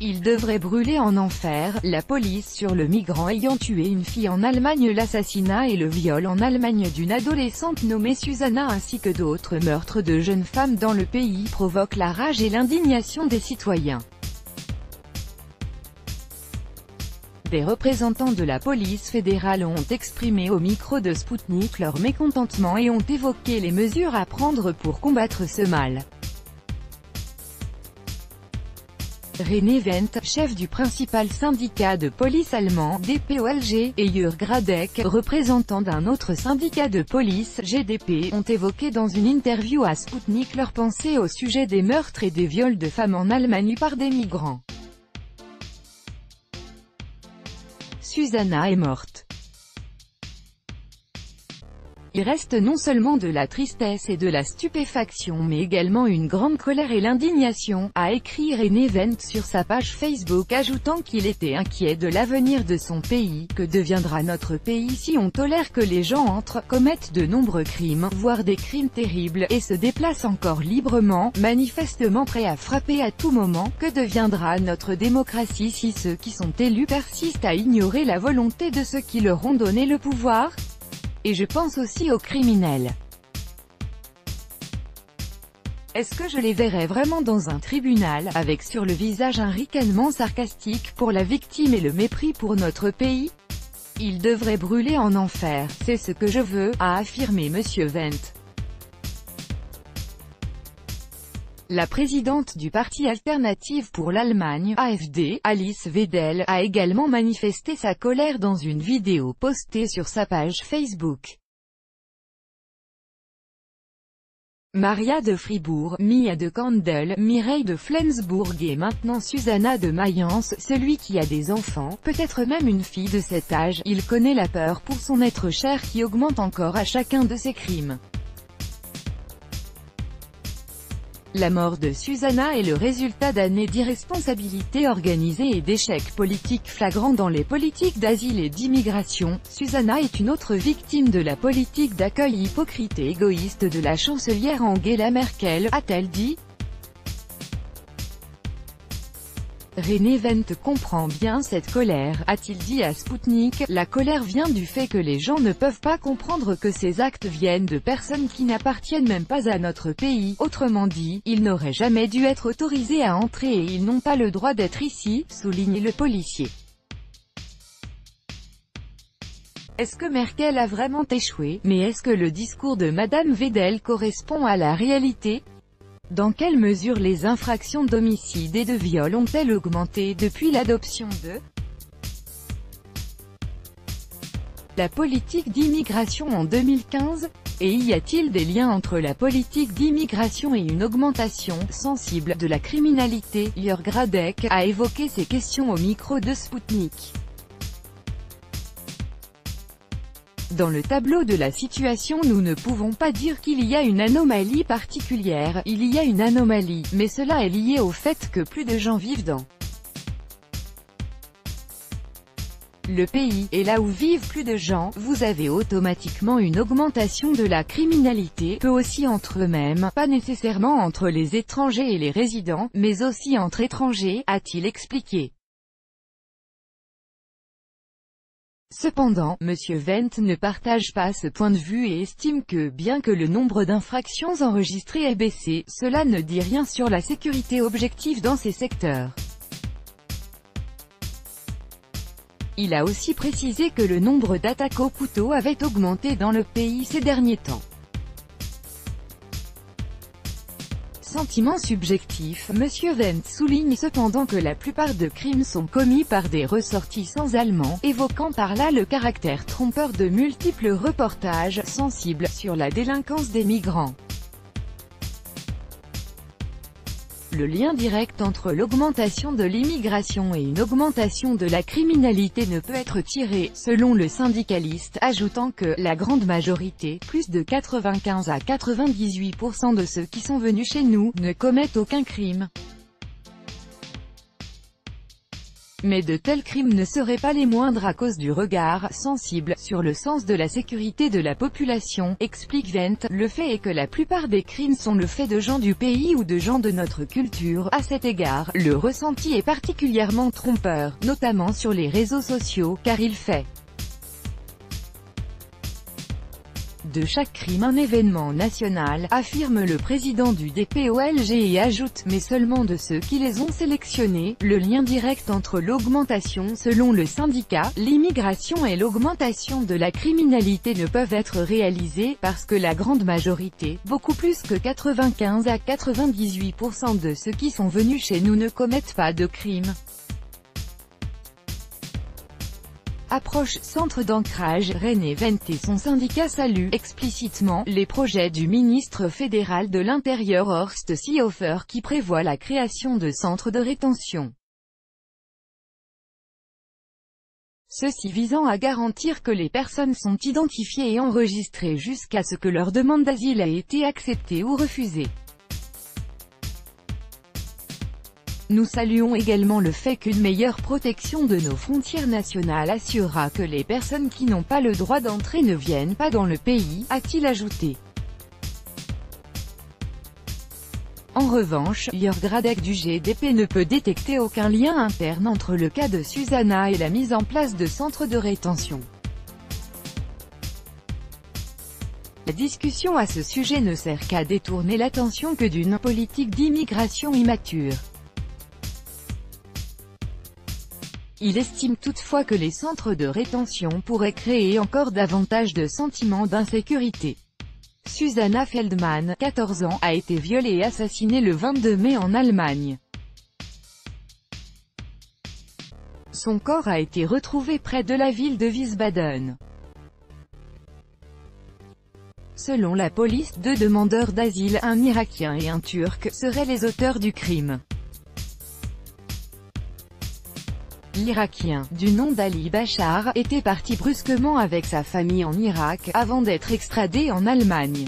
Il devrait brûler en enfer, la police sur le migrant ayant tué une fille en Allemagne l'assassinat et le viol en Allemagne d'une adolescente nommée Susanna ainsi que d'autres meurtres de jeunes femmes dans le pays provoquent la rage et l'indignation des citoyens. Des représentants de la police fédérale ont exprimé au micro de Sputnik leur mécontentement et ont évoqué les mesures à prendre pour combattre ce mal. René Wendt, chef du principal syndicat de police allemand, DPOLG, et Jürg Gradek, représentant d'un autre syndicat de police, GDP, ont évoqué dans une interview à Sputnik leur pensée au sujet des meurtres et des viols de femmes en Allemagne par des migrants. Susanna est morte. Il reste non seulement de la tristesse et de la stupéfaction mais également une grande colère et l'indignation, a écrit René Wendt sur sa page Facebook ajoutant qu'il était inquiet de l'avenir de son pays, que deviendra notre pays si on tolère que les gens entrent, commettent de nombreux crimes, voire des crimes terribles, et se déplacent encore librement, manifestement prêts à frapper à tout moment, que deviendra notre démocratie si ceux qui sont élus persistent à ignorer la volonté de ceux qui leur ont donné le pouvoir? Et je pense aussi aux criminels. Est-ce que je les verrais vraiment dans un tribunal, avec sur le visage un ricanement sarcastique pour la victime et le mépris pour notre pays? Ils devraient brûler en enfer, c'est ce que je veux, a affirmé M. Wendt. La présidente du Parti alternative pour l'Allemagne, AFD, Alice Wedel, a également manifesté sa colère dans une vidéo postée sur sa page Facebook. Maria de Fribourg, Mia de Kandel, Mireille de Flensburg et maintenant Susanna de Mayence, celui qui a des enfants, peut-être même une fille de cet âge, il connaît la peur pour son être cher qui augmente encore à chacun de ses crimes. La mort de Susanna est le résultat d'années d'irresponsabilité organisée et d'échecs politiques flagrants dans les politiques d'asile et d'immigration. Susanna est une autre victime de la politique d'accueil hypocrite et égoïste de la chancelière Angela Merkel, a-t-elle dit René Wendt comprend bien cette colère, a-t-il dit à Sputnik. La colère vient du fait que les gens ne peuvent pas comprendre que ces actes viennent de personnes qui n'appartiennent même pas à notre pays. Autrement dit, ils n'auraient jamais dû être autorisés à entrer et ils n'ont pas le droit d'être ici, souligne le policier. Est-ce que Merkel a vraiment échoué? Mais est-ce que le discours de Madame Wedel correspond à la réalité? Dans quelle mesure les infractions d'homicide et de viol ont-elles augmenté depuis l'adoption de la politique d'immigration en 2015 Et y a-t-il des liens entre la politique d'immigration et une augmentation sensible de la criminalité? Jörg Radek a évoqué ces questions au micro de Sputnik. Dans le tableau de la situation nous ne pouvons pas dire qu'il y a une anomalie particulière, il y a une anomalie, mais cela est lié au fait que plus de gens vivent dans le pays, et là où vivent plus de gens, vous avez automatiquement une augmentation de la criminalité, peu aussi entre eux-mêmes, pas nécessairement entre les étrangers et les résidents, mais aussi entre étrangers, a-t-il expliqué. Cependant, M. Wendt ne partage pas ce point de vue et estime que, bien que le nombre d'infractions enregistrées ait baissé, cela ne dit rien sur la sécurité objective dans ces secteurs. Il a aussi précisé que le nombre d'attaques au couteau avait augmenté dans le pays ces derniers temps. Sentiment subjectif, M. Wendt souligne cependant que la plupart de crimes sont commis par des ressortissants allemands, évoquant par là le caractère trompeur de multiples reportages sensibles sur la délinquance des migrants. Le lien direct entre l'augmentation de l'immigration et une augmentation de la criminalité ne peut être tiré, selon le syndicaliste, ajoutant que, la grande majorité, plus de 95 à 98% de ceux qui sont venus chez nous, ne commettent aucun crime. Mais de tels crimes ne seraient pas les moindres à cause du regard sensible sur le sens de la sécurité de la population, explique Vent. Le fait est que la plupart des crimes sont le fait de gens du pays ou de gens de notre culture. À cet égard, le ressenti est particulièrement trompeur, notamment sur les réseaux sociaux, car il fait de chaque crime un événement national, affirme le président du DPOLG et ajoute, mais seulement de ceux qui les ont sélectionnés, le lien direct entre l'augmentation selon le syndicat, l'immigration et l'augmentation de la criminalité ne peuvent être réalisés, parce que la grande majorité, beaucoup plus que 95 à 98% de ceux qui sont venus chez nous ne commettent pas de crimes. Approche centre d'ancrage, René Vent et son syndicat saluent explicitement les projets du ministre fédéral de l'Intérieur Horst Seehofer qui prévoit la création de centres de rétention. Ceci visant à garantir que les personnes sont identifiées et enregistrées jusqu'à ce que leur demande d'asile ait été acceptée ou refusée. Nous saluons également le fait qu'une meilleure protection de nos frontières nationales assurera que les personnes qui n'ont pas le droit d'entrer ne viennent pas dans le pays, a-t-il ajouté. En revanche, Gradek du GDP ne peut détecter aucun lien interne entre le cas de Susanna et la mise en place de centres de rétention. La discussion à ce sujet ne sert qu'à détourner l'attention que d'une politique d'immigration immature. Il estime toutefois que les centres de rétention pourraient créer encore davantage de sentiments d'insécurité. Susanna Feldman, 14 ans, a été violée et assassinée le 22 mai en Allemagne. Son corps a été retrouvé près de la ville de Wiesbaden. Selon la police, deux demandeurs d'asile, un Irakien et un Turc, seraient les auteurs du crime. l'Irakien, du nom d'Ali Bachar, était parti brusquement avec sa famille en Irak, avant d'être extradé en Allemagne.